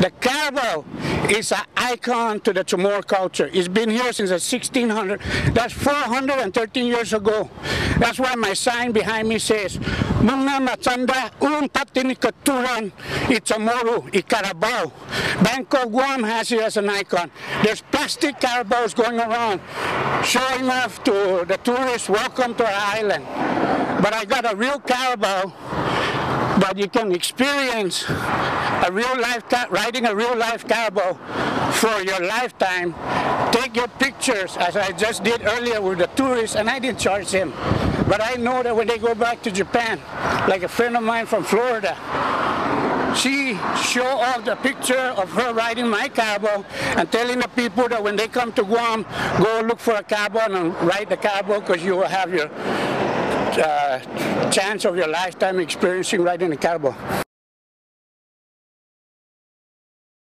The carabao is an icon to the Chamorro culture. It's been here since the 1600. That's 413 years ago. That's why my sign behind me says, Mga matanda un katuran i Chamorro i Carabao. Bank of Guam has it as an icon. There's plastic carabaos going around showing off to the tourists, welcome to our island. But I got a real carabao but you can experience a real life riding a real life carabao for your lifetime. Take your pictures as I just did earlier with the tourists and I didn't charge him. But I know that when they go back to Japan, like a friend of mine from Florida, she show off the picture of her riding my carabao and telling the people that when they come to Guam, go look for a carabao and ride the carabao because you will have your uh, chance of your lifetime experiencing riding a carabao.